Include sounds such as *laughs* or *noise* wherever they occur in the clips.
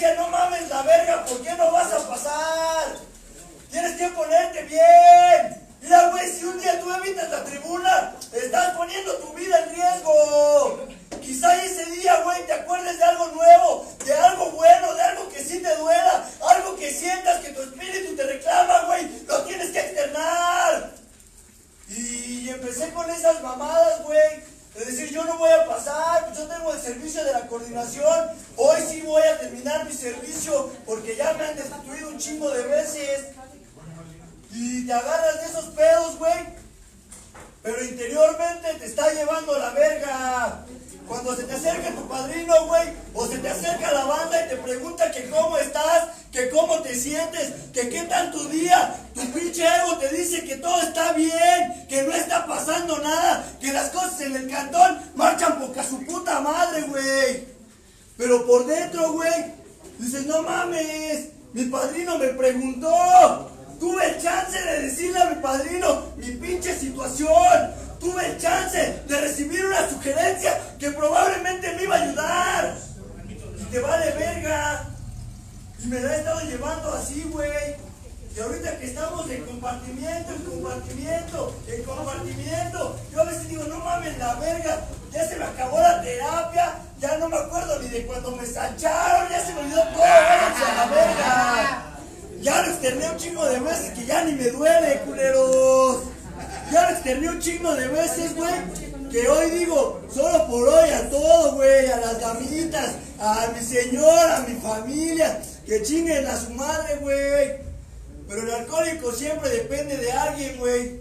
decía, no mames la verga, ¿por qué no vas a pasar? Tienes que ponerte bien. Mira, güey, si un día tú evitas la tribuna, estás poniendo tu vida en riesgo. Quizá ese día, güey, te acuerdes de algo nuevo, de algo bueno, de algo que sí te duela, algo que sientas que tu espíritu te reclama, güey. Lo tienes que externar. Y empecé con esas mamadas, güey. De decir, yo no voy a pasar, yo tengo el servicio de la coordinación. Hoy sí voy a terminar mi servicio porque ya me han destituido un chingo de veces. Y te agarras de esos pedos, güey. Pero interiormente te está llevando la verga. Cuando se te acerca tu padrino, güey, o se te acerca la banda y te pregunta que cómo estás, que cómo te sientes, que qué tal tu día, tu pinche ego te dice que todo está bien, que no está pasando nada, que las cosas en el cantón marchan poca su puta madre, güey. Pero por dentro, güey, dices, no mames, mi padrino me preguntó, tuve el chance de decirle a mi padrino mi pinche situación, tuve el chance de recibir una sugerencia que probablemente me iba a ayudar. Y te vale verga. Y me la he estado llevando así, güey. Y ahorita que estamos en compartimiento, en compartimiento, en compartimiento, yo a veces digo, no mames la verga, ya se me acabó la terapia, ya no me acuerdo ni de cuando me sancharon, ya se me olvidó todo, a la verga. Ya lo externé un chingo de veces que ya ni me duele, culeros. Ya lo externé un chingo de veces, güey. Que hoy digo, solo por hoy a todo, güey. A las damitas, a mi señora, a mi familia. Que chinguen a su madre, güey. Pero el alcohólico siempre depende de alguien, güey.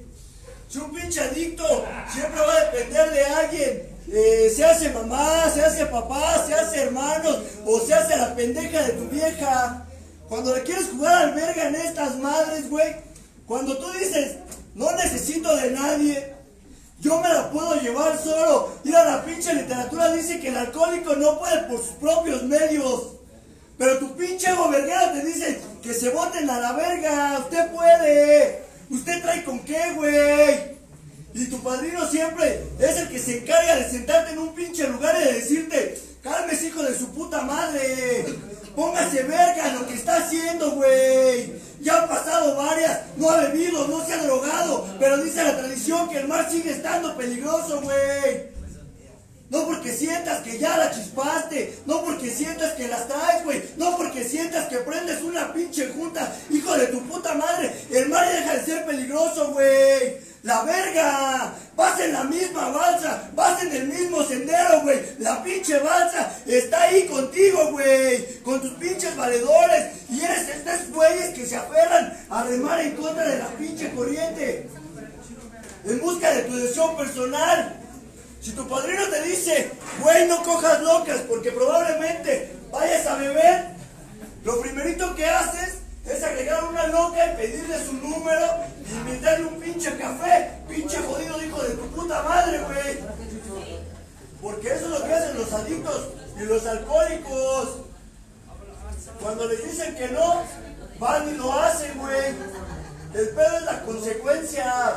Si un pinche adicto siempre va a depender de alguien. Eh, se hace mamá, se hace papá, se hace hermanos, o se hace la pendeja de tu vieja. Cuando le quieres jugar al verga en estas madres, güey. Cuando tú dices, no necesito de nadie. Yo me la puedo llevar solo. Mira, la pinche literatura dice que el alcohólico no puede por sus propios medios. Pero tu pinche gobernador te dice que se voten a la verga. Usted puede. Usted trae con qué, güey. Y tu padrino siempre es el que se encarga de sentarte en un pinche lugar y de decirte, calmes hijo de su puta madre. Póngase verga en lo que está haciendo, güey. Ya han pasado varias, no ha bebido, no se ha drogado, pero dice la tradición que el mar sigue estando peligroso, güey. No porque sientas que ya la chispaste, no porque sientas que las traes, güey, no porque sientas que prendes una pinche junta, hijo de tu puta madre, el mar deja de ser peligroso, güey. La verga, vas en la misma balsa, vas en el mismo sendero, güey. La pinche balsa está ahí contigo, güey, con tus pinches valedores. Y eres estos güeyes que se aferran a remar en contra de la pinche corriente, en busca de tu deseo personal. Si tu padrino te dice, güey, no cojas locas porque probablemente vayas a beber, lo primerito que haces es agregar una loca y pedirle su número y invitarle un pinche café, pinche jodido hijo de tu puta madre, güey. Porque eso es lo que hacen los adictos y los alcohólicos. Cuando les dicen que no, van y lo hacen, güey. El pedo es la consecuencia.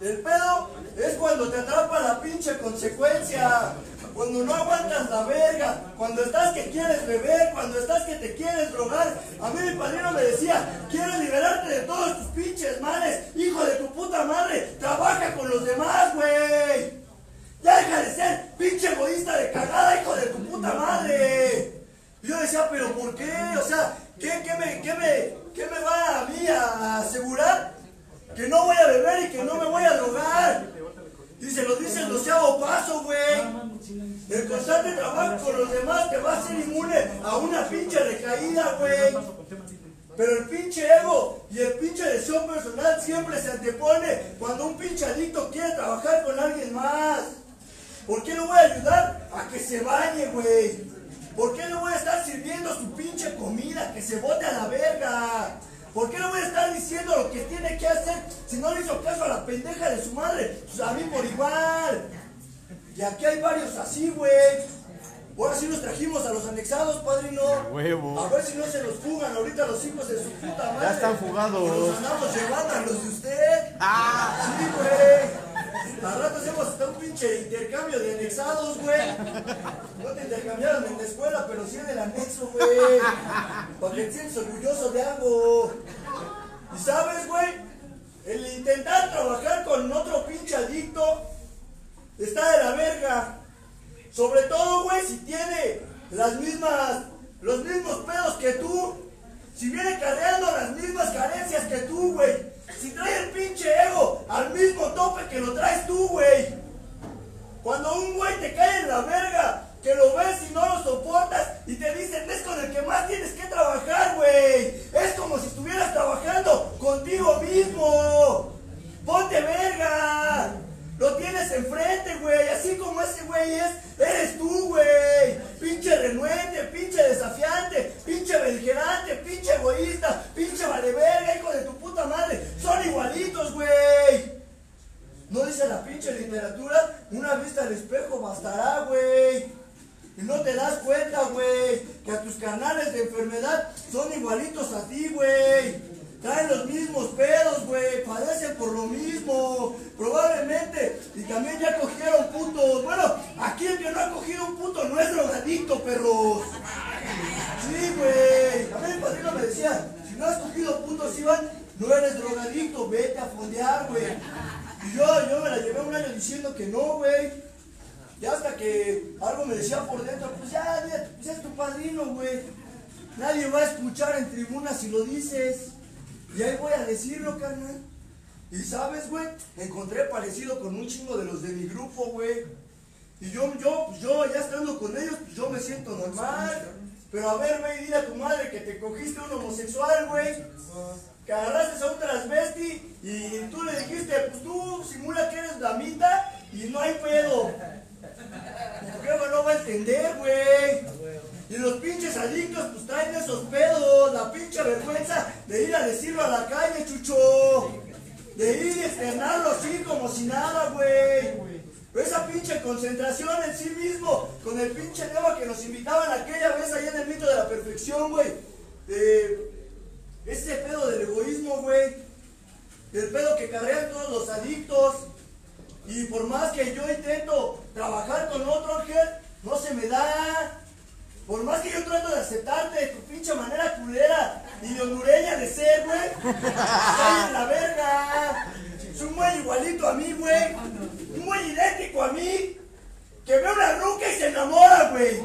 El pedo es cuando te atrapa la pinche consecuencia. Cuando no aguantas la verga. Cuando estás que quieres beber. Cuando estás que te quieres drogar. A mí mi padrino me decía, quiero liberarte de todos tus pinches males. Hijo de tu puta madre. Trabaja con los demás, güey. Ya deja de ser pinche egoísta de cagada, hijo de tu puta madre. Y yo decía, pero ¿por qué? O sea, ¿qué, qué me, qué me, qué me va a mí a asegurar? Que no voy a beber y que no me voy a drogar. Se lo dice el doceavo paso, güey. El constante trabajo con los demás te va a hacer inmune a una pinche recaída, güey. Pero el pinche ego y el pinche deseo personal siempre se antepone cuando un pinche adicto quiere trabajar con alguien más. ¿Por qué no voy a ayudar a que se bañe, güey? ¿Por qué no voy a estar sirviendo su pinche comida? Que se bote a la verga. ¿Por qué no voy a estar diciendo lo que tiene que hacer si no le hizo caso a la pendeja de su madre? Pues a mí por igual. Y aquí hay varios así, güey. Ahora sí nos trajimos a los anexados, padrino. Huevo. A ver si no se los fugan ahorita los hijos de su puta madre. Ya están fugados. Nos andamos llevando a los de usted. Ah. Sí, güey. Al rato hacemos hasta un pinche intercambio de anexados, güey. No te intercambiaron en la escuela, pero sí en el anexo. güey. Para que te orgulloso de algo. Y sabes, güey, el intentar trabajar con otro pinche adicto está de la verga. Sobre todo, güey, si tiene las mismas, los mismos pedos que tú. Si viene cargando las mismas carencias que tú, güey. Si trae el pinche ego al mismo tope que lo traes tú, güey. Cuando un güey te cae en la verga, que lo ves y no lo soportas y te dicen, es con el que más tienes que trabajar, güey. Es como si estuvieras trabajando contigo mismo. Ponte verga. Lo tienes enfrente, güey. Así como ese güey es, eres tú, güey. Pinche renuente, pinche desafiante, pinche beligerante, pinche egoísta, pinche vale verga, hijo de tu puta madre. Son igualitos, güey. No dice la pinche literatura, una vista al espejo bastará, güey. Y no te das cuenta, güey, que a tus canales de enfermedad son igualitos a ti, güey. Traen los mismos pedos, güey. Padecen por lo mismo. Probablemente. Y también ya cogieron putos. Bueno, aquí el que no ha cogido un puto no es drogadicto, perros. Sí, güey. A mí mi padrino me decía, si no has cogido putos, Iván, no eres drogadicto. Vete a fondear, güey. Y yo, yo me la llevé un año diciendo que no, güey. Y hasta que algo me decía por dentro, pues ya, ya, pues es tu padrino, güey. Nadie va a escuchar en tribuna si lo dices. Y ahí voy a decirlo, carnal. Güey, encontré parecido con un chingo de los de mi grupo, güey. Y yo, yo, pues yo ya estando con ellos, pues yo me siento normal. Pero a ver, güey, dile a tu madre que te cogiste un homosexual, güey. Que agarraste a un transvesti y tú le dijiste, pues tú simula que eres damita y no hay pedo. Porque no va a entender, güey. Y los pinches adictos pues traen esos pedos, la pinche vergüenza de ir a decirlo a la calle, chucho. De ir y externarlo así como si nada, güey. Esa pinche concentración en sí mismo, con el pinche tema que nos invitaban aquella vez ahí en el mito de la perfección, güey. Ese pedo del egoísmo, güey. El pedo que cargan todos los adictos. Y por más que yo intento trabajar con otro, Ángel, no se me da. Por más que yo trato de aceptarte de tu pinche manera culera y de hondureña de ser, güey, estoy en la verga. Es un güey igualito a mí, güey. Un güey idéntico a mí. Que ve una ruca y se enamora, güey.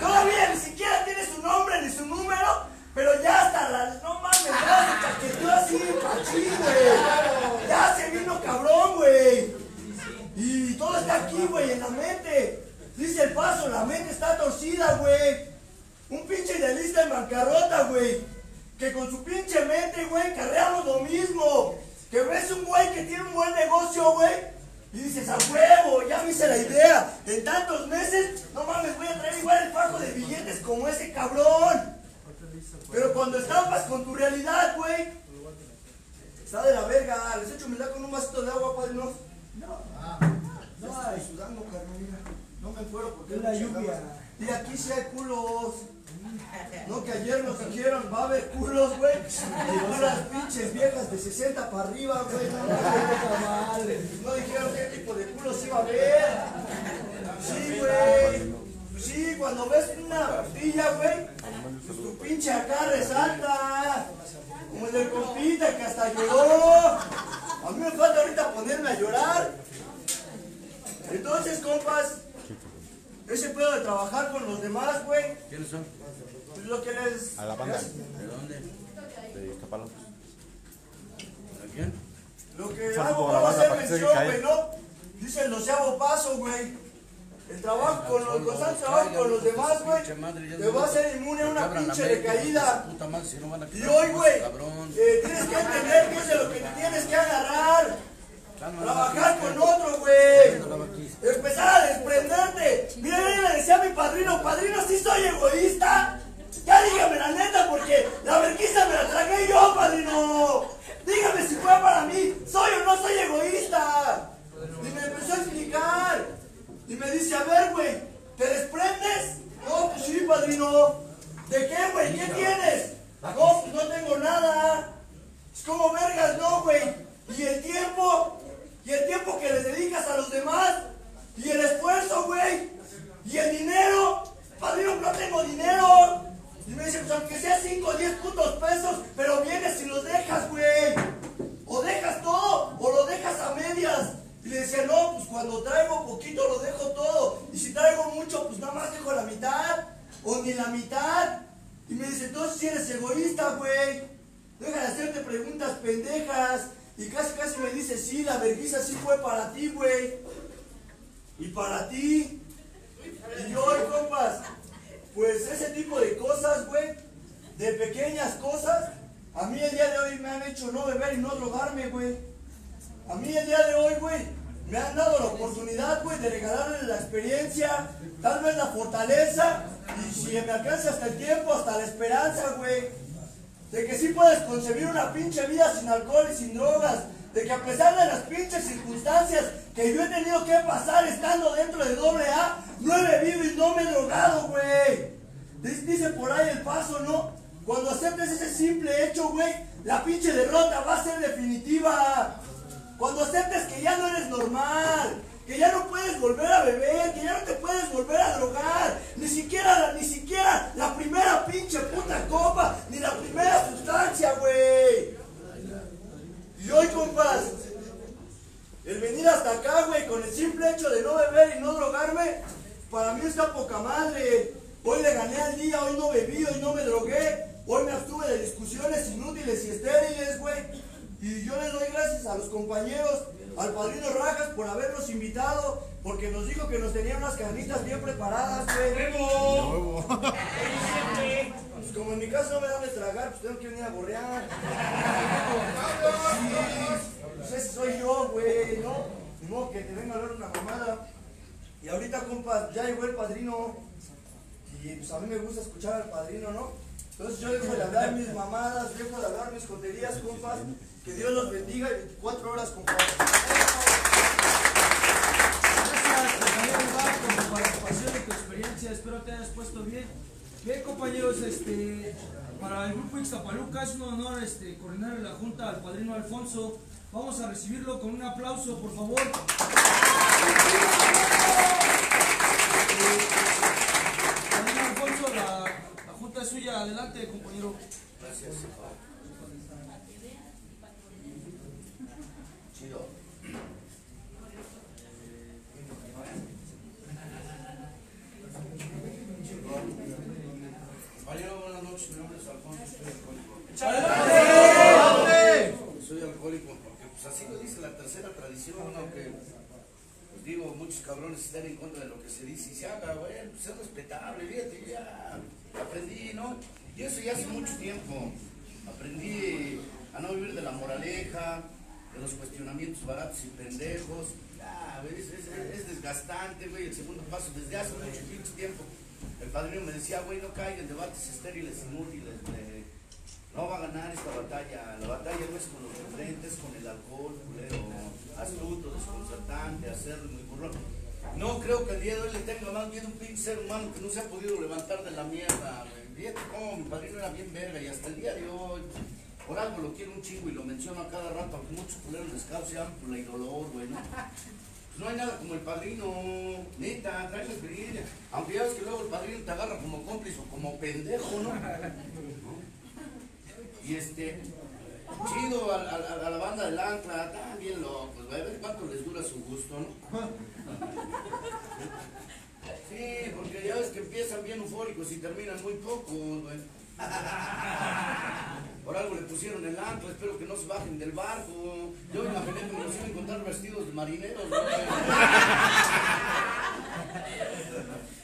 Todavía ni siquiera tiene su nombre ni su número, pero ya hasta la. No mames, ya se chaqueteó así, pachín, güey. Ya se vino cabrón, güey. Y todo está aquí, güey, en la mente. Dice el paso, la mente está torcida, güey. Un pinche idealista en bancarrota, güey. Que con su pinche mente, güey, carreamos lo mismo. Que ves un güey que tiene un buen negocio, güey. Y dices, a huevo, ya me hice la idea. En tantos meses, no mames, voy a traer igual el fajo de billetes como ese cabrón. Pero cuando estampas con tu realidad, güey, está de la verga. Les echo humildad con un vasito de agua, padre. No, no, ay, sudando, carnal. mira. No me fuero porque Es la mucha lluvia. agua. Y aquí sí hay culos. No, que ayer nos dijeron, va a haber culos, güey. Y unas pinches viejas de 60 para arriba, güey. No, no, no dijeron qué tipo de culos iba a haber. Sí, güey. Sí, cuando ves una pastilla, güey, pues tu pinche acá resalta. Como el del compita que hasta lloró. A mí me falta ahorita ponerme a llorar. Entonces, compas, ese pedo de trabajar con los demás, güey, ¿Quiénes son? pues lo que les... A la banda ¿De dónde? de Iztapalapa. Lo que hago, vamos a hacer mención, güey, ¿no? Dice el doceavo paso, güey. El trabajo con los, constante trabajo con los demás, güey, te va a hacer inmune a una pinche recaída. Puta madre, si no van a Y hoy, güey, Cabrón. eh, tienes que entender que es de lo que te tienes que agarrar. Trabajar con otro, güey. Empezar a desprenderte. Mira, yo le decía a mi padrino, padrino, si soy egoísta. Ya dígame la neta, porque la vergüenza me la tragué yo, padrino. Dígame si fue para mí. ¿Soy o no soy egoísta? Y me empezó a explicar. Y me dice, a ver, güey, ¿te desprendes? No, pues sí, padrino. ¿De qué, güey? ¿Qué tienes? No, pues no tengo nada. Es como vergas, no, güey. Y el tiempo, y el tiempo que le dedicas a los demás, y el esfuerzo, güey, y el dinero. Padrino, no tengo dinero. Y dice, pues aunque sea 5 o 10 putos pesos, pero vienes y los dejas, güey. O dejas todo, o lo dejas a medias. Y le decía, no, pues cuando traigo poquito lo dejo todo. Y si traigo mucho, pues nada más dejo la mitad. O ni la mitad. Y me dice, entonces si eres egoísta, güey. Deja de hacerte preguntas pendejas. Y casi casi me dice, sí, la vergüenza sí fue para ti, güey. Y para ti. Y yo, y compas, pues ese tipo de cosas, güey, de pequeñas cosas, a mí el día de hoy me han hecho no beber y no drogarme, güey. A mí el día de hoy, güey, me han dado la oportunidad, güey, de regalarle la experiencia, tal vez la fortaleza, y si me alcanza hasta el tiempo, hasta la esperanza, güey. De que sí puedes concebir una pinche vida sin alcohol y sin drogas. De que a pesar de las pinches circunstancias que yo he tenido que pasar estando dentro de doble A, no he bebido y no me he drogado, güey. Dice por ahí el paso, ¿no? Cuando aceptes ese hecho, güey, la pinche derrota va a ser definitiva. Cuando aceptes que ya no eres normal, que ya no puedes volver a beber, que ya no te puedes volver a drogar, ni siquiera, ni siquiera la primera pinche puta copa, ni la primera sustancia, güey. Y hoy, compas, el venir hasta acá, güey, con el simple hecho de no beber y no drogarme, para mí está poca madre. Hoy le gané al día, hoy no bebí, hoy no me drogué, hoy me abstuve de discusiones inútiles y estériles, güey. Y yo les doy gracias a los compañeros, al padrino Rajas por habernos invitado, porque nos dijo que nos tenía unas carnitas bien preparadas, güey. Pues como en mi casa no me dan de tragar, pues tengo que venir a gorrear. Sí, pues ese soy yo, güey, ¿no? Ni modo que te venga a ver una mamada. Y ahorita, compa, ya llegó el padrino. Y pues a mí me gusta escuchar al padrino, ¿no? Entonces yo dejo de hablar mis mamadas, dejo de hablar mis coterías, compas. Que Dios los bendiga y 24 horas, compas. Gracias, por tu participación y tu experiencia. Espero te hayas puesto bien. Bien, compañeros, este, para el grupo Ixtapaluca es un honor este, coordinar la Junta al padrino Alfonso. Vamos a recibirlo con un aplauso, por favor. Padrino Alfonso, la, la Junta es suya. Adelante, compañero. Gracias. Chido. Compañero, buenas noches. Mi nombre es Alfonso, soy alcohólico. Soy alcohólico porque pues así lo dice la tercera tradición, aunque pues digo, muchos cabrones están en contra de lo que se dice y se haga, bueno, pues es respetable, fíjate, ya aprendí, ¿no? Y eso ya hace mucho tiempo. Aprendí a no vivir de la moraleja, de los cuestionamientos baratos y pendejos. Ya, es, es, es desgastante, güey, el segundo paso, desde hace mucho pinche tiempo. El padrino me decía, güey, no caigan debates estériles, inútiles, güey. No va a ganar esta batalla. La batalla no es con los enfrentes, con el alcohol, culero, astuto, desconcertante, hacerlo muy burrón. No creo que el día de hoy le tenga más miedo un pinche ser humano que no se ha podido levantar de la mierda, güey. Cómo mi padrino era bien verga y hasta el día de hoy, por algo lo quiero un chingo y lo menciono a cada rato, aunque muchos culeros descalzos se llaman por la dolor, güey, ¿no? Pues no hay nada como el padrino, neta, trae la experiencia. Aunque ya ves que luego el padrino te agarra como cómplice o como pendejo, ¿no? *laughs* Y este, chido a, la banda del ancla, están bien locos, güey, a ver cuánto les dura su gusto, ¿no? *laughs* Sí, porque ya ves que empiezan bien eufóricos y terminan muy pocos, güey. Por algo le pusieron el ancla, espero que no se bajen del barco. Yo imaginé que los iban a encontrar vestidos de marineros, güey. *laughs*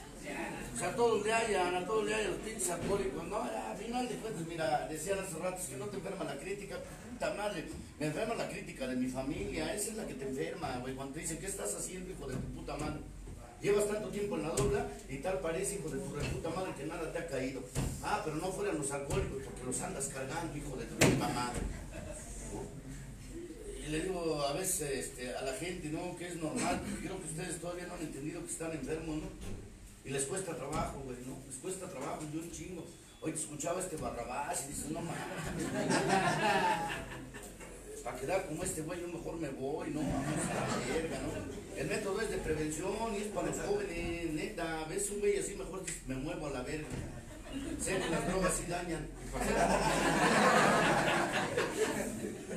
Sea, a todos le hallan, a todos le hallan los pinches alcohólicos. No, a final de cuentas, mira, decían hace rato, es que no te enferma la crítica. Puta madre, me enferma la crítica de mi familia. Esa es la que te enferma, güey. Cuando te dicen, ¿qué estás haciendo, hijo de tu puta madre? Llevas tanto tiempo en la dobla y tal parece, hijo de tu puta madre, que nada te ha caído. Ah, pero no fueran los alcohólicos porque los andas cargando, hijo de tu puta madre. Y le digo a veces este, a la gente, ¿no? Que es normal, creo que ustedes todavía no han entendido que están enfermos, ¿no? Y les cuesta trabajo, güey, ¿no? Les cuesta trabajo, yo un chingo. Hoy te escuchaba este barrabás y dices, no mames. *laughs* Para quedar como este güey, yo mejor me voy, ¿no? Vamos a la verga, ¿no? El método es de prevención y es para los jóvenes, neta. Ves un güey así, mejor me muevo a la verga. Sé que las drogas sí dañan. *laughs*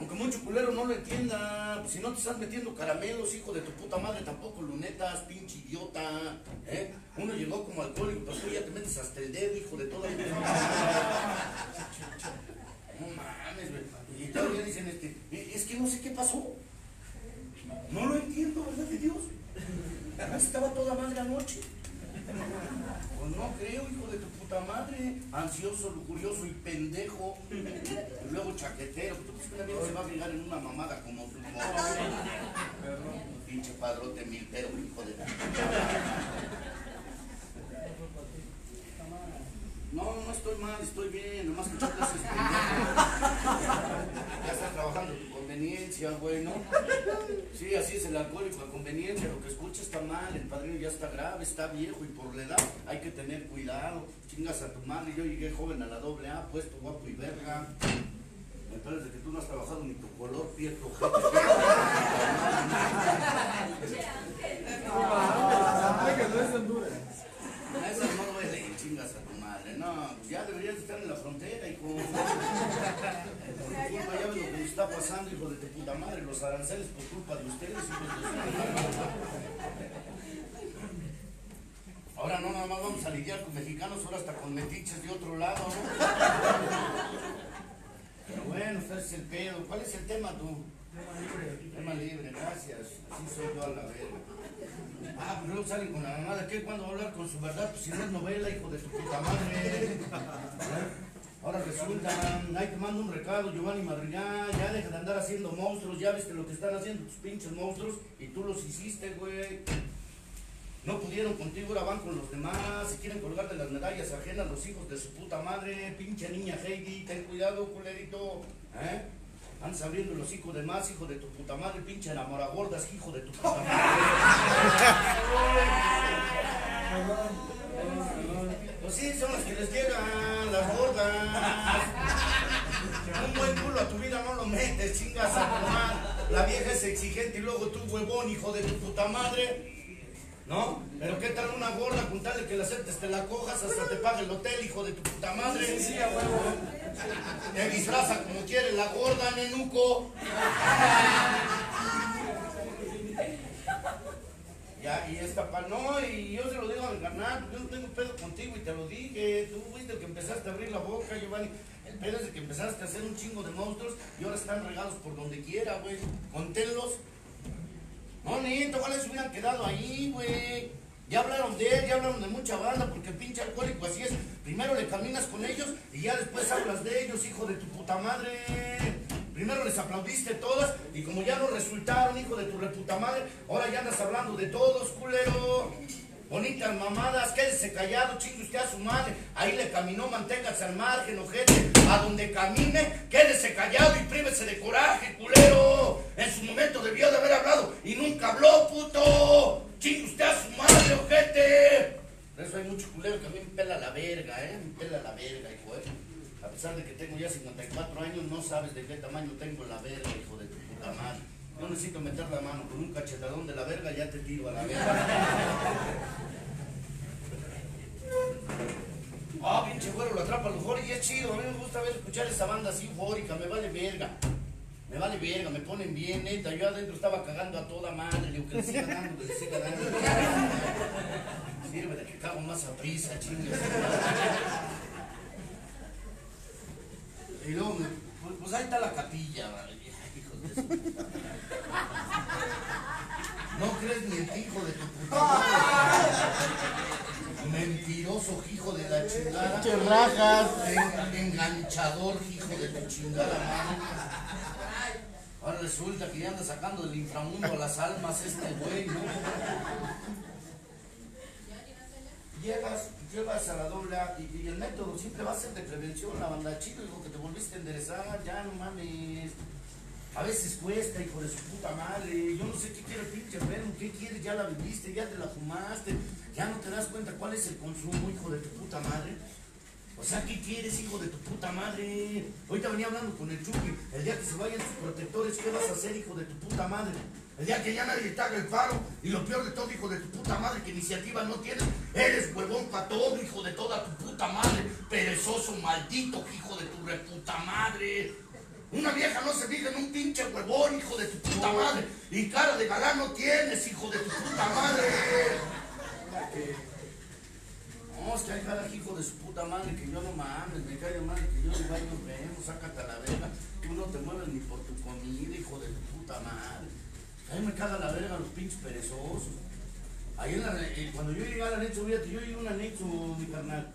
Aunque mucho culero no lo entienda, pues si no te estás metiendo caramelos, hijo de tu puta madre, tampoco lunetas, pinche idiota. ¿eh? Uno llegó como alcohólico, pero tú ya te metes hasta el dedo, hijo de toda la. No mames, güey. Y todavía dicen, este, "Eh, es que no sé qué pasó. No lo entiendo, ¿verdad de Dios? Además estaba toda madre anoche. Pues no creo, hijo de tu puta madre. Ansioso, lujurioso y pendejo. Y luego chaquetero. ¿Tú crees que se va a brigar en una mamada como tú? Pinche padrote mil pero, hijo de No, no estoy mal, estoy bien. Nomás que tú te haces pendejo. Ya estás trabajando tu conveniencia, güey, ¿no? Sí, así es el alcohólico, a conveniencia. Lo que escucha está mal, el padrino ya está grave, está viejo y por la edad hay que tener cuidado. Chingas a tu madre. Yo llegué joven a la doble A, puesto guapo y verga. Me parece que tú no has trabajado ni tu color, piel, ojete. Esas no duelen, chingas a tu madre. No, ya deberías estar en la frontera, hijo. Por culpa, ya ves lo que está pasando, hijo de tu puta madre. Los aranceles por culpa de ustedes, hijos de. Ahora no nada más vamos a lidiar con mexicanos, ahora hasta con metiches de otro lado, ¿no? Pero bueno, ese es el pedo. ¿Cuál es el tema tú? Tema libre, gracias. Así soy yo a la verga. Ah, pues luego salen con la mamada. ¿Qué? ¿Cuándo va a hablar con su verdad? Pues si no es novela, hijo de tu puta madre. *laughs* Ahora resulta, ahí te mando un recado, Giovanni Madrigal, ya deja de andar haciendo monstruos, ya viste lo que están haciendo tus pinches monstruos y tú los hiciste, güey. No pudieron contigo, ahora van con los demás, se quieren colgar de las medallas ajenas los hijos de su puta madre, pinche niña Heidi, ten cuidado, culerito, ¿eh? Andas abriendo los hijos de más, hijo de tu puta madre, pinche enamoragordas, hijo de tu puta madre. *laughs* *laughs* Pues sí, son las que les llegan, las gordas. Un buen culo a tu vida no lo metes, chingas a tu madre. La vieja es exigente y luego tú, huevón, hijo de tu puta madre. ¿No? Pero qué tal una gorda con tal de que la aceptes, te la cojas, hasta te paga el hotel, hijo de tu puta madre. Te disfraza como quiere la gorda, nenuco. Ya, y esta pa... No, y yo se lo digo a mi carnal, yo no tengo pedo contigo y te lo dije. Tú fuiste el que empezaste a abrir la boca, Giovanni. El pedo es de que empezaste a hacer un chingo de monstruos y ahora están regados por donde quiera, güey. Conténlos. No, neto, ojalá se hubieran quedado ahí, güey. Ya hablaron de él, ya hablaron de mucha banda, porque pinche alcohólico así es. Primero le caminas con ellos y ya después hablas de ellos, hijo de tu puta madre. Primero les aplaudiste todas y como ya no resultaron, hijo de tu reputa madre, ahora ya andas hablando de todos, culero. Bonitas mamadas, quédese callado, chingue usted a su madre. Ahí le caminó, manténgase al margen, ojete. A donde camine, quédese callado y prívese de coraje, culero. En su momento debió de haber hablado y nunca habló, puto. Chingue usted a su madre, ojete. Por eso hay mucho culero que a mí me pela la verga, ¿eh? Me pela la verga, hijo, ¿eh? A pesar de que tengo ya 54 años, no sabes de qué tamaño tengo la verga, hijo de tu puta madre. Yo necesito meter la mano con un cachetadón de la verga, ya te tiro a la verga. Ah, pinche güero, lo atrapa euforia y es chido. A mí me gusta ver escuchar esa banda así eufórica, me vale verga. Me vale verga, me ponen bien, neta. Yo adentro estaba cagando a toda madre, digo que le siga dando, que le siga dando. Sirve que cago más a prisa, chingas. Y luego, me- pues, pues ahí está la capilla, vale. *laughs* Hijos de su puta. No crees ni el hijo de tu puta madre. *laughs* Mentiroso, hijo de la chingada. Che rajas. En- enganchador, hijo de tu chingada madre. Ahora resulta que ya anda sacando del inframundo a las almas este güey, ¿no? Llegas, llegas a la doble A y, y el método siempre va a ser de prevención, la banda chido, hijo, que te volviste a enderezar, ya no mames. A veces cuesta, hijo de su puta madre. Yo no sé qué quiere el pinche enfermo, qué quieres, ya la viviste, ya te la fumaste, ya no te das cuenta cuál es el consumo, hijo de tu puta madre. O sea, ¿qué quieres, hijo de tu puta madre? Ahorita venía hablando con el Chucky. El día que se vayan tus protectores, ¿qué vas a hacer, hijo de tu puta madre? El día que ya nadie te haga el paro. Y lo peor de todo, hijo de tu puta madre, que iniciativa no tienes. Eres huevón para todo, hijo de toda tu puta madre. perezoso, maldito hijo de tu reputa madre. Una vieja no se fija en un pinche huevón, hijo de tu puta madre. Y cara de galán no tienes, hijo de tu puta madre. No, es que hay cara hijo de su puta madre que yo no mames, me cae de madre que yo igual nos vemos, sácate a la verga. Tú no te mueves ni por tu comida, hijo de tu puta madre. A mí me caga la verga los pinches perezosos. Ahí en la, eh, cuando yo llegué al anexo, fíjate, yo llegué a un anexo, mi carnal.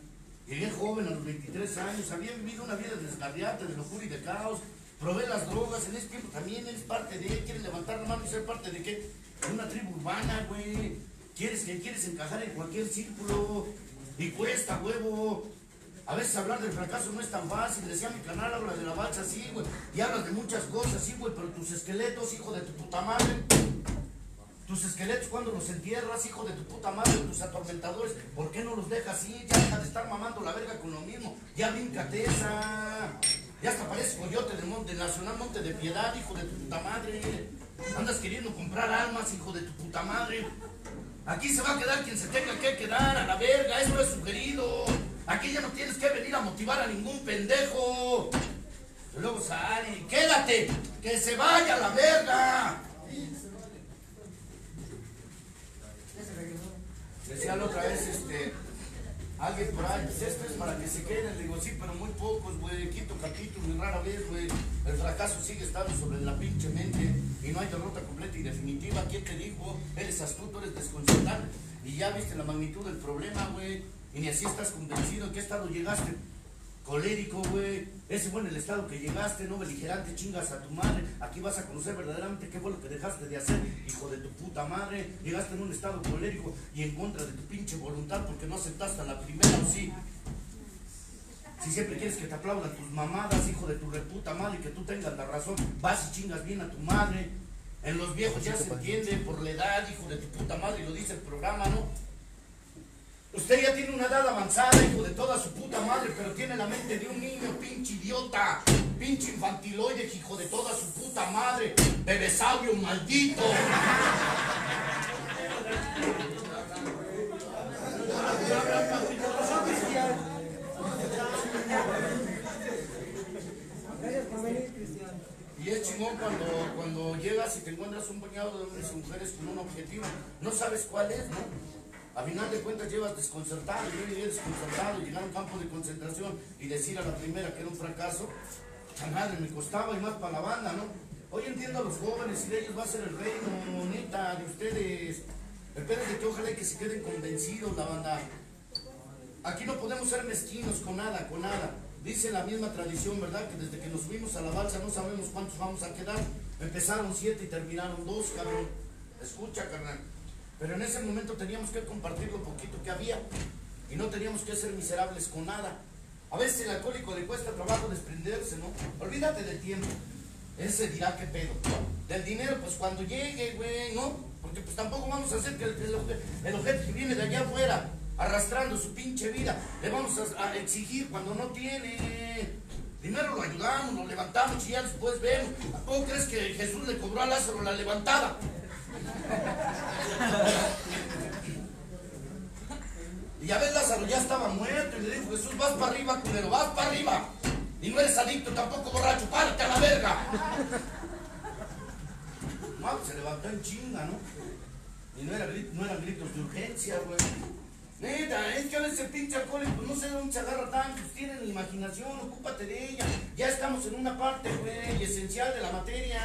Llegué joven a los 23 años, había vivido una vida de desgarriate, de locura y de caos. Probé las drogas, en ese tiempo también eres parte de él, quieres levantar la mano y ser parte de qué? De una tribu urbana, güey. Quieres quieres encajar en cualquier círculo. Y cuesta, huevo. A veces hablar del fracaso no es tan fácil. Decía mi canal, hablas de la bacha, sí, güey. Y hablas de muchas cosas, sí, güey. Pero tus esqueletos, hijo de tu puta madre. Tus esqueletos cuando los entierras, hijo de tu puta madre, tus atormentadores, ¿por qué no los dejas así? Ya deja de estar mamando la verga con lo mismo. Ya bríncate esa. Ya hasta parece coyote de, monte, de Nacional Monte de Piedad, hijo de tu puta madre. Andas queriendo comprar almas, hijo de tu puta madre. Aquí se va a quedar quien se tenga que quedar, a la verga, eso es sugerido. Aquí ya no tienes que venir a motivar a ningún pendejo. Luego sale, quédate, que se vaya la verga. Decía la otra vez, este, alguien por ahí, pues esto es para que se queden. Le digo, sí, pero muy pocos, güey, quinto capítulo y rara vez, güey. El fracaso sigue estando sobre la pinche mente y no hay derrota completa y definitiva. ¿Quién te dijo? Eres astuto, eres desconcertante. Y ya viste la magnitud del problema, güey. Y ni así estás convencido en qué estado llegaste. Colérico, güey. Ese fue en el estado que llegaste, no beligerante, chingas a tu madre. Aquí vas a conocer verdaderamente qué fue lo que dejaste de hacer, hijo de tu puta madre. Llegaste en un estado colérico y en contra de tu pinche voluntad porque no aceptaste a la primera, ¿o sí? Si siempre quieres que te aplaudan tus mamadas, hijo de tu reputa madre, y que tú tengas la razón, vas y chingas bien a tu madre. En los viejos ya se entiende por la edad, hijo de tu puta madre, y lo dice el programa, ¿no? Usted ya tiene una edad avanzada, hijo de toda su puta madre, pero tiene la mente de un niño, pinche idiota, pinche infantiloide, hijo de toda su puta madre, bebesaurio maldito. Y es chingón cuando, cuando llegas y te encuentras un puñado de hombres y mujeres con un objetivo. No sabes cuál es, ¿no? A final de cuentas llevas desconcertado, yo llegué desconcertado, llegar a un campo de concentración y decir a la primera que era un fracaso, madre me costaba y más para la banda, ¿no? Hoy entiendo a los jóvenes y de ellos va a ser el reino, neta, de ustedes. El pedo es de que ojalá que se queden convencidos la banda. Aquí no podemos ser mezquinos con nada, con nada. Dice la misma tradición, ¿verdad? Que desde que nos subimos a la balsa no sabemos cuántos vamos a quedar. Empezaron siete y terminaron dos, cabrón. Escucha, carnal. Pero en ese momento teníamos que compartir lo poquito que había. Y no teníamos que ser miserables con nada. A veces el alcohólico le cuesta trabajo desprenderse, ¿no? Olvídate del tiempo. Ese dirá qué pedo. Del dinero, pues cuando llegue, güey, ¿no? Porque pues tampoco vamos a hacer que el, el, objeto que viene de allá afuera, arrastrando su pinche vida, le vamos a, a exigir cuando no tiene. Primero lo ayudamos, lo levantamos y ya después vemos. ¿A poco crees que Jesús le cobró a Lázaro la levantada? *laughs* Y ya ves, Lázaro ya estaba muerto y le dijo, Jesús, vas para arriba, culero, vas para arriba. Y no eres adicto, tampoco borracho, párate a la verga. *laughs* No, pues, se levantó en chinga, ¿no? Y no, era, no eran gritos de urgencia, güey. Neta, es que a veces el pinche alcohólico no sé de dónde se agarra tanto, pues tiene la imaginación, ocúpate de ella. Ya estamos en una parte, güey, esencial de la materia.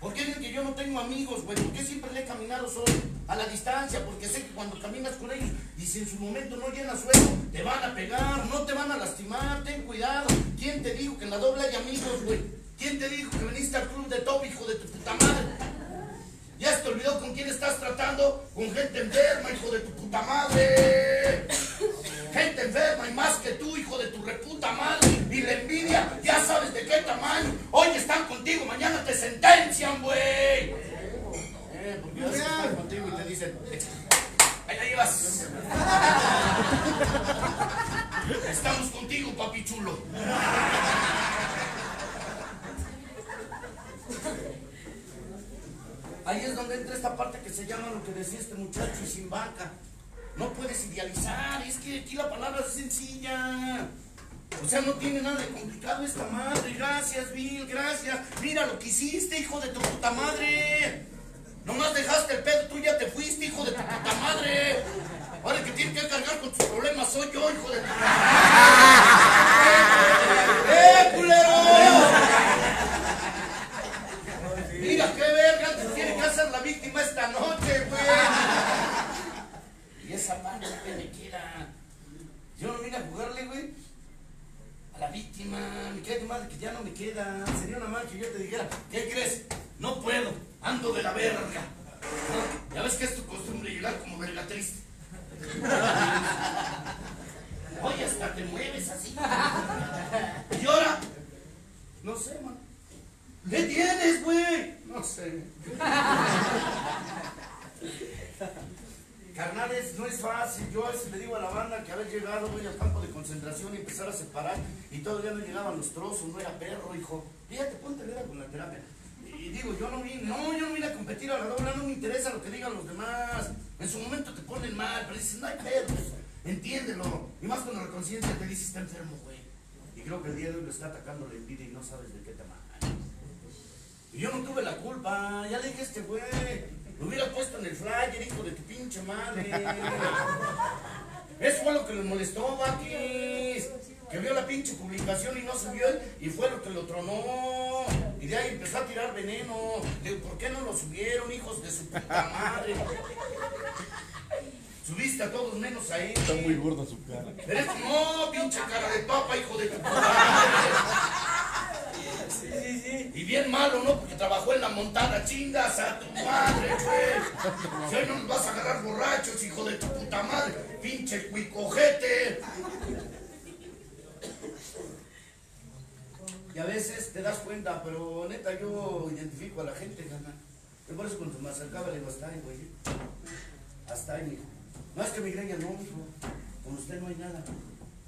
¿Por qué dicen que yo no tengo amigos, güey? ¿Por qué siempre le he caminado solo a la distancia? Porque sé que cuando caminas con ellos y si en su momento no llenas suelo, te van a pegar, no te van a lastimar, ten cuidado. ¿Quién te dijo que en la doble hay amigos, güey? ¿Quién te dijo que viniste al club de top, hijo de tu puta madre? ¿Ya se te olvidó con quién estás tratando? Con gente enferma, hijo de tu puta madre. Gente enferma y más que tú, hijo de tu reputa madre. Y la envidia, ya sabes de qué tamaño. Sentencian, güey. Eh, porque a están contigo y te dicen, ahí la llevas. Estamos contigo, papi chulo. Ahí es donde entra esta parte que se llama lo que decía este muchacho y sin banca. No puedes idealizar, es que aquí la palabra es sencilla. O sea, no tiene nada de complicado esta madre. Gracias, Bill, gracias. Mira lo que hiciste, hijo de tu puta madre. Nomás dejaste el pedo, tú ya te fuiste, hijo de tu puta madre. Ahora el que tiene que cargar con tus problemas soy yo, hijo de tu puta madre. ¡Eh, culero! Mira qué verga te tiene que hacer la víctima esta noche, güey. Y esa mano que me queda. Yo no vine a jugarle, güey. La víctima. Me queda madre que ya no me queda. Sería una mal que yo te dijera, ¿qué crees? No puedo. Ando de la verga. Ya ves que es tu costumbre llegar como verga triste. Oye, hasta te mueves así. ¿Y ahora? No sé, man. ¿Qué tienes, güey? No sé. Carnales, no es fácil. Yo a veces le digo a la banda que haber llegado, voy al campo de concentración y empezar a separar y todavía no llegaban los trozos, no era perro, hijo. Fíjate, ponte vera con la terapia. Y digo, yo no vine, no, yo no vine a competir a la dobla, no me interesa lo que digan los demás. En su momento te ponen mal, pero dices, no hay pedo, pues, entiéndelo. Y más cuando la conciencia te dice, está enfermo, güey. Y creo que el día de hoy lo está atacando la envidia y no sabes de qué tamaño. Y yo no tuve la culpa, ya le dije este güey, lo hubiera puesto en el flyer, hijo de tu pinche madre. Eso fue lo que le molestó, Bakis. Que vio la pinche publicación y no subió él, y fue lo que lo tronó. Y de ahí empezó a tirar veneno. Digo, ¿por qué no lo subieron, hijos de su puta madre? Subiste a todos menos a él. Está muy gorda su cara. Eres no, pinche cara de papa, hijo de tu puta madre. Y bien malo, ¿no? Porque trabajó en la montada, chingas a tu madre, güey. Hoy no nos vas a agarrar borrachos, hijo de tu puta madre. Pinche cuicojete. Y a veces te das cuenta, pero neta yo identifico a la gente, gana. Yo por eso cuando me acercaba le digo, hasta ahí, güey. Hasta ahí, mijo. No es que mi greña no, mijo. Con usted no hay nada.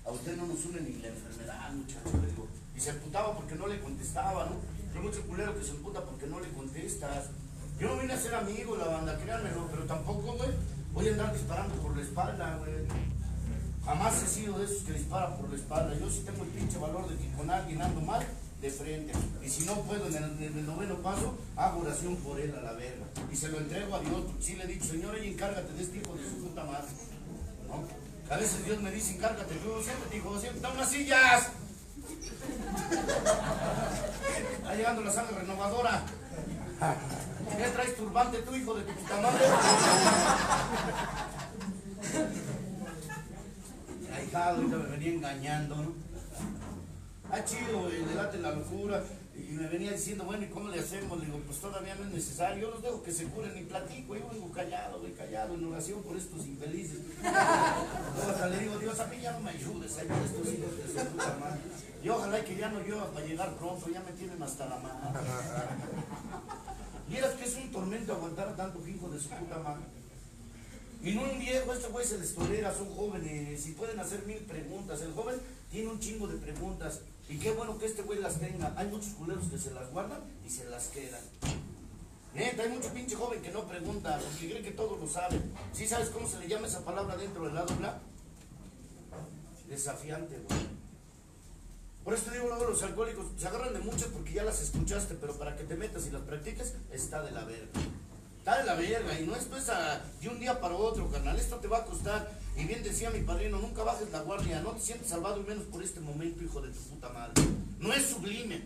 A usted no nos une ni la enfermedad, muchacho, le digo. Se emputaba porque no le contestaba, ¿no? Hay mucho culero que se emputa porque no le contestas. Yo no vine a ser amigo la banda, créanmelo, pero tampoco, güey, voy a andar disparando por la espalda, güey. Jamás he sido de esos que disparan por la espalda. Yo sí tengo el pinche valor de que con alguien ando mal, de frente. Y si no puedo en el, en el noveno paso, hago oración por él a la verga. Y se lo entrego a Dios, porque sí le he dicho, Señor, encárgate de este hijo de su puta madre. ¿No? A veces Dios me dice, encárgate, yo siempre digo, siempre, sillas. Está llegando la sangre renovadora. ¿Qué traes turbante tú, hijo de tu puta madre? Ahorita me venía engañando, ¿no? Ah, chido, güey, le late la locura. Y me venía diciendo, bueno, ¿y cómo le hacemos? Le digo, pues todavía no es necesario. Yo los dejo que se curen y platico. Yo vengo callado, güey, callado, en oración por estos infelices. *laughs* Le digo, Dios, a mí ya no me ayudes, ayuda a estos hijos de su puta madre. Y ojalá que ya no llueva para llegar pronto, ya me tienen hasta la mano. *laughs* Vieras que es un tormento aguantar a tanto hijo de su puta madre. Y no un viejo, este güey se les tolera, son jóvenes y pueden hacer mil preguntas. El joven tiene un chingo de preguntas y qué bueno que este güey las tenga. Hay muchos culeros que se las guardan y se las quedan. Neta, hay mucho pinche joven que no pregunta porque cree que todos lo saben. ¿Sí sabes cómo se le llama esa palabra dentro del lado bla? Desafiante, güey. Por eso te digo luego los alcohólicos se agarran de muchas porque ya las escuchaste, pero para que te metas y las practiques, está de la verga. Está de la verga y no es a- de un día para otro, carnal. Esto te va a costar. Y bien decía mi padrino, nunca bajes la guardia, no te sientes salvado y menos por este momento, hijo de tu puta madre. No es sublime.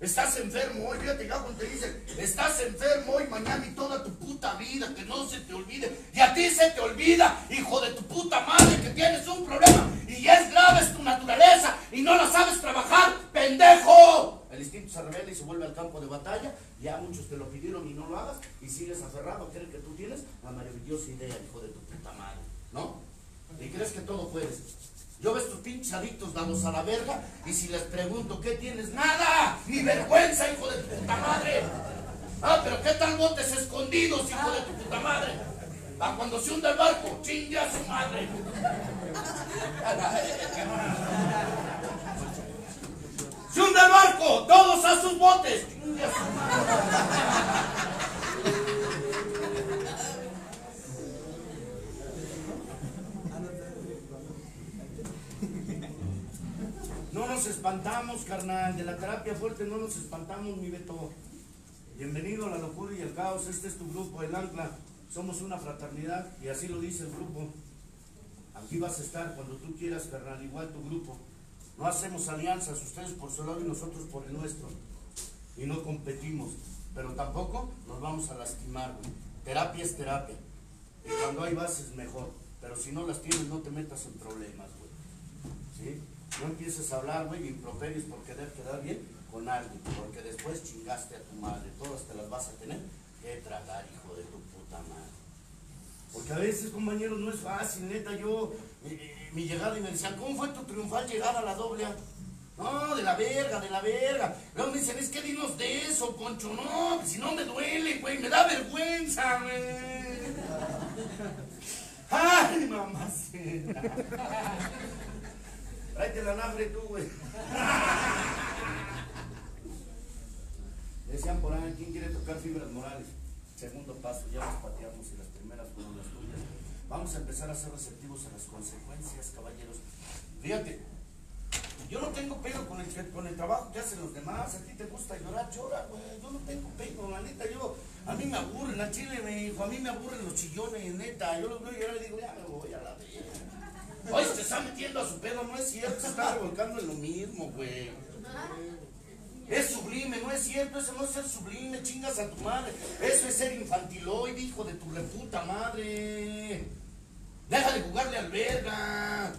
Estás enfermo hoy, fíjate, Gabón te dice, estás enfermo hoy, mañana y toda tu puta vida, que no se te olvide. Y a ti se te olvida, hijo de tu puta madre, que tienes un problema y es grave, es tu naturaleza y no la sabes trabajar, pendejo. El instinto se revela y se vuelve al campo de batalla. Ya muchos te lo pidieron y no lo hagas y sigues aferrado a creer que tú tienes la maravillosa idea, hijo de tu puta madre, ¿no? Y crees que todo puedes. Yo veo estos pinches adictos dados a la verga y si les pregunto qué tienes, nada, ni vergüenza, hijo de tu puta madre. Ah, pero qué tal botes escondidos, hijo de tu puta madre. Ah, cuando se hunde el barco, chingue a su madre. Se hunde el barco, todos a sus botes. Chingue a su madre. No, nos espantamos, carnal. De la terapia fuerte no nos espantamos, mi Beto. Bienvenido a la locura y el caos. Este es tu grupo, el Ancla. Somos una fraternidad y así lo dice el grupo. Aquí vas a estar cuando tú quieras, carnal, igual tu grupo. No hacemos alianzas, ustedes por su lado y nosotros por el nuestro. Y no competimos. Pero tampoco nos vamos a lastimar, güey. Terapia es terapia. Y cuando hay bases, mejor. Pero si no las tienes, no te metas en problemas, güey. ¿Sí? No empieces a hablar, güey, improperios por querer quedar bien con alguien. Porque después chingaste a tu madre. Todas te las vas a tener que tragar, hijo de tu puta madre. Porque a veces, compañeros, no es fácil, neta. Yo, mi, mi llegada y me decían, ¿cómo fue tu triunfal llegada a la doble A? No, de la verga, de la verga. Luego me dicen, es que dinos de eso, Poncho. No, si no me duele, güey, me da vergüenza, güey. *laughs* Ay, mamacita. *laughs* Tráete la nafre tú, güey. *laughs* Decían por ahí, ¿quién quiere tocar fibras morales? Segundo paso, ya las pateamos y las primeras fueron las tuyas. Vamos a empezar a ser receptivos a las consecuencias, caballeros. Fíjate, yo no tengo pedo con el, con el trabajo que hacen los demás. A ti te gusta llorar, llora, güey. Yo no tengo pedo, la neta. Yo, a mí me aburren, la chile me dijo, a mí me aburren los chillones, neta. Yo los veo llorar y digo, ya me voy a la verga. Oye, se está metiendo a su pedo, no es cierto, se está revolcando en lo mismo, güey. Es sublime, no es cierto, eso no es ser sublime, chingas a tu madre. Eso es ser infantiloide, hijo de tu reputa madre. Deja de jugarle al verga.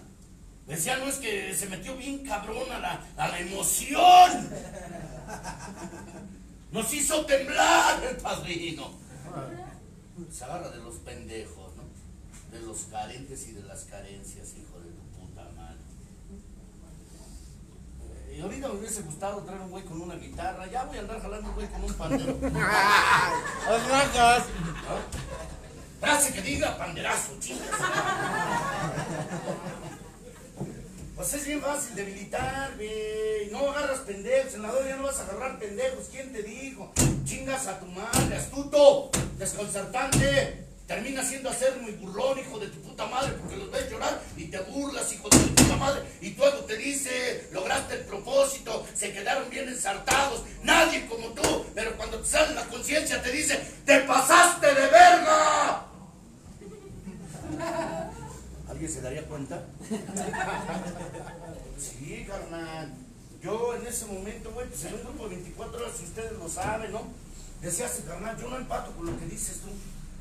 Decía, no es que se metió bien cabrón a la, a la emoción. Nos hizo temblar el *laughs* padrino. Se agarra de los pendejos. De los carentes y de las carencias, hijo de tu puta madre. Eh, Y ahorita me hubiese gustado traer un güey con una guitarra. Ya voy a andar jalando un güey con un pandero. *laughs* Frase que diga panderazo, chingas. Pues es bien fácil debilitar, güey. No agarras pendejos. En la doble no vas a agarrar pendejos. ¿Quién te dijo? Chingas a tu madre, astuto, desconcertante. Termina siendo hacer muy burlón, hijo de tu puta madre, porque los ves llorar y te burlas, hijo de tu puta madre. Y luego te dice, lograste el propósito, se quedaron bien ensartados. Nadie como tú, pero cuando te sale la conciencia te dice, ¡te pasaste de verga! ¿Alguien se daría cuenta? Sí, carnal. Yo en ese momento, güey, pues en un grupo de 24 horas, ustedes lo saben, ¿no? Decías, carnal, yo no empato con lo que dices tú.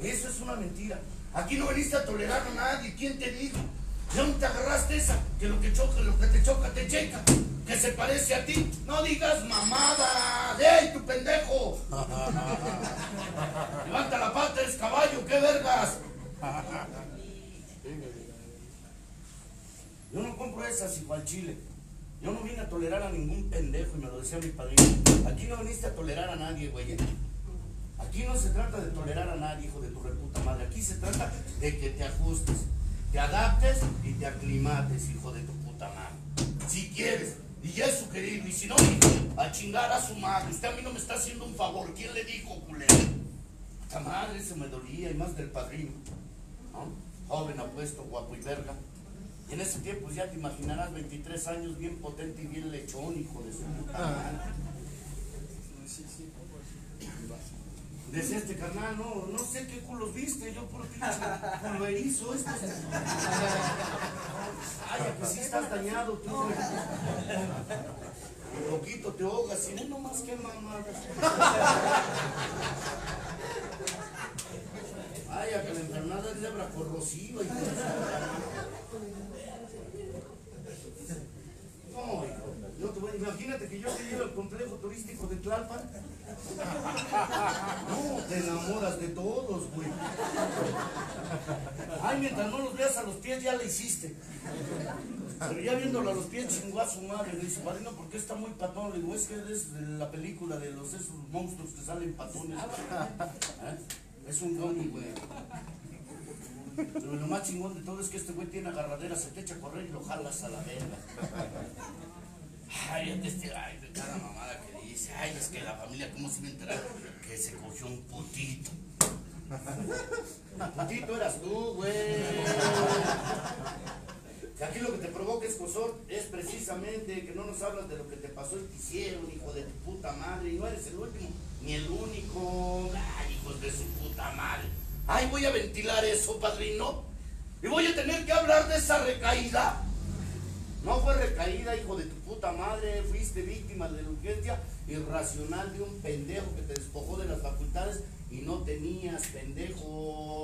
Eso es una mentira. Aquí no veniste a tolerar a nadie. ¿Quién te dijo? ¿De dónde te agarraste esa? Que lo que choca, lo que te choca, te checa. Que se parece a ti. No digas mamada. ¡Ey, tu pendejo! *laughs* Levanta la pata, eres caballo, qué vergas. Yo no compro esas igual chile. Yo no vine a tolerar a ningún pendejo y me lo decía mi padrino. Aquí no viniste a tolerar a nadie, güey. Aquí no se trata de tolerar a nadie, hijo de tu reputa madre. Aquí se trata de que te ajustes, te adaptes y te aclimates, hijo de tu puta madre. Si quieres, y es sugerido, y si no, a chingar a su madre. Usted a mí no me está haciendo un favor. ¿Quién le dijo, culero? Esta madre, eso me dolía, y más del padrino. ¿no? Joven, apuesto, guapo y verga. Y en ese tiempo ya te imaginarás 23 años bien potente y bien lechón, hijo de su puta madre. Decía este carnal, no, no sé qué culos viste, yo por pinche culo erizo, esto. *laughs* Ay, que sí estás dañado tú. Un poquito te ahogas y no más que mamadas. Ay, que la enfermedad es lebra corrosiva y No, hijo, no te voy- imagínate que yo te llevo al complejo turístico de Tlalpan. *laughs* No, te enamoras de todos, güey. Ay, mientras no los veas a los pies, ya le hiciste. Pero ya viéndolo a los pies, chingó a su madre. Le dice, padrino, ¿por qué está muy patón? Le digo, es que es de la película de los esos monstruos que salen patones. ¿Eh? Es un goni, güey. Pero lo más chingón de todo es que este güey tiene agarradera, se te echa a correr y lo jalas a la verga. Ay, este, ay, de cada mamada que dice, ay, es que la familia, ¿cómo se va a enterar que se cogió un putito? Putito eras tú, güey. Aquí lo que te provoca escosor es precisamente que no nos hablas de lo que te pasó y te hicieron, hijo de tu puta madre. Y no eres el último, ni el único. Ay, hijos de su puta madre. Ay, voy a ventilar eso, padrino. Y voy a tener que hablar de esa recaída. No fue recaída, hijo de tu puta madre. Fuiste víctima de la urgencia irracional de un pendejo que te despojó de las facultades y no tenías, pendejo.